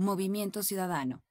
Movimiento Ciudadano.